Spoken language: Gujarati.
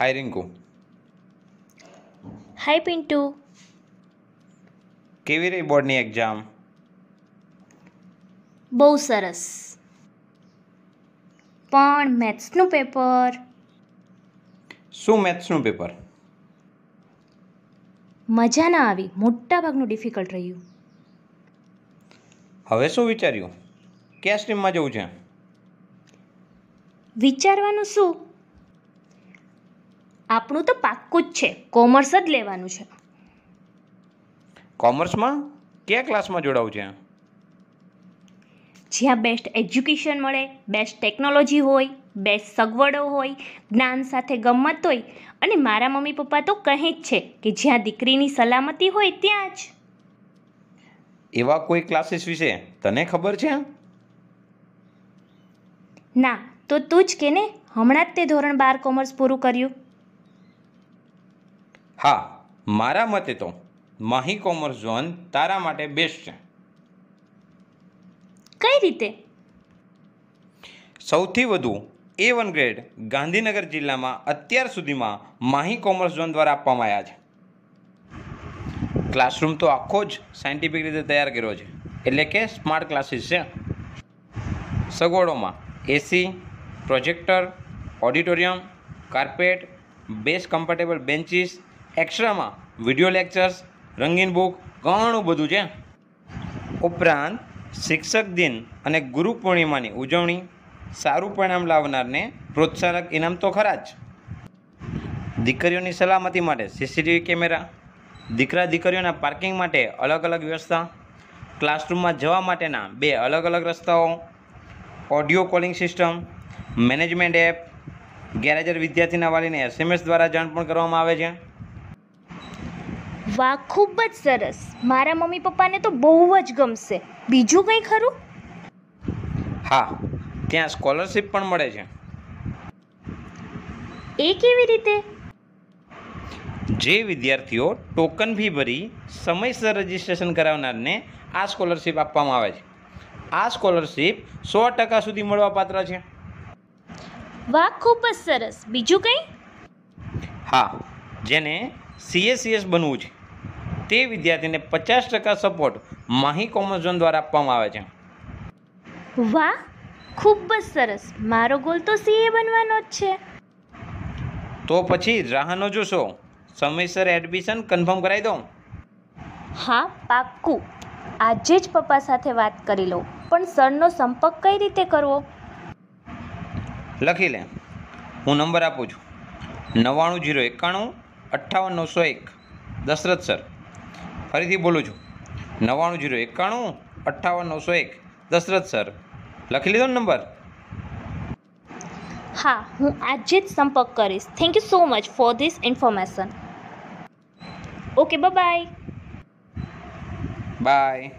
હાય રિંકુ હાય પિન્ટુ કેવી રહી બોર્ડની એક્ઝામ બહુ સરસ. પણ મેથ્સનું પેપર? શું મેથ્સનું પેપર? મજા ના આવી. મોટા ભાગનું ડિફિકલ્ટ રહ્યું. હવે શું વિચાર્યું? કયા સ્ટ્રીમમાં જવું છે? વિચારવાનું શું? આપણું તો પાક્કું જ છે. કોમર્સ જ લેવાનું છે. કોમર્સમાં કયા ક્લાસમાં જોડાવું છે? જ્યાં બેસ્ટ એજ્યુકેશન મળે બેસ્ટ ટેકનોલોજી હોય બેસ્ટ સગવડો હોય જ્ઞાન સાથે ગમત હોય અને મારા મમ્મી પપ્પા તો કહે જ છે કે જ્યાં દીકરીની સલામતી હોય ત્યાં જ. એવા કોઈ ક્લાસીસ વિશે તને ખબર છે? ના તો તું જ કે ને હમણાં જ તે ધોરણ બાર કોમર્સ પૂરું કર્યું. હા મારા મતે તો માહી કોમર્સ ઝોન તારા માટે બેસ્ટ છે. કઈ રીતે? સૌથી વધુ એ વન ગ્રેડ ગાંધીનગર જિલ્લામાં અત્યાર સુધીમાં માહી કોમર્સ ઝોન દ્વારા આપવામાં આવ્યા છે. ક્લાસરૂમ તો આખો જ સાયન્ટિફિક રીતે તૈયાર કર્યો છે. એટલે કે સ્માર્ટ ક્લાસીસ છે. સગવડોમાં AC projector auditorium carpet best comfortable benches એક્સ્ટ્રામાં video lectures રંગીન બુક ઘણું બધું છે. ઉપરાંત શિક્ષક દિન અને ગુરુ પૂર્ણિમાની ઉજવણી, સારું પરિણામ લાવનારને પ્રોત્સાહક ઇનામ તો ખરા જ. દીકરીઓની સલામતી માટે સીસીટીવી કેમેરા, દીકરા દીકરીઓના પાર્કિંગ માટે અલગ અલગ વ્યવસ્થા ક્લાસરૂમમાં જવા માટેના બે અલગ અલગ રસ્તાઓ audio calling system management app ગેરહાજર વિદ્યાર્થીના વાલીને એસએમએસ દ્વારા જાણ પણ કરવામાં આવે છે. વાહ ખૂબ જ સરસ. મારા મમ્મી પપ્પાને તો બહુ જ ગમશે. બીજું કંઈ ખરું? હા ત્યાં સ્કોલરશિપ પણ મળે છે. એ કેવી રીતે? જે વિદ્યાર્થીઓ ટોકન ફી ભરી સમયસર રજિસ્ટ્રેશન કરાવનારને આ સ્કોલરશિપ આપવામાં આવે છે. આ સ્કોલરશિપ સો ટકા સુધી મળવાપાત્ર છે. વાહ ખૂબ જ સરસ. બીજું કંઈ? હા જેને સીએસીએસ બનવું છે. તે વિદ્યાર્થીને પચાસ ટકા સપોર્ટ માહી કોમર્સ ઝોન દ્વારા આપવામાં આવે છે. વાહ ખૂબ જ સરસ. મારો ગોલ તો સીએ બનવાનો જ છે. તો પછી રાહનો જોશો. સમયસર એડમિશન કન્ફર્મ કરાવી દઉં. હા પાક્કું. આજે જ પપ્પા સાથે વાત કરી લઉં. પણ સરનો સંપર્ક કઈ રીતે કરવો? લખી લે. હું નંબર આપું છું. નવ્વાણું જીરો એકાણું અઠ્ઠાવન નવસો એક. દશરથ સર. ફરીથી બોલું છું. નવ્વાણું જીરો એકાણું અઠ્ઠાવન નવસો એક. દશરથ સર લખી લીધો નંબર? હા હું આજે જ સંપર્ક કરીશ. Thank you so much for this information okay bye bye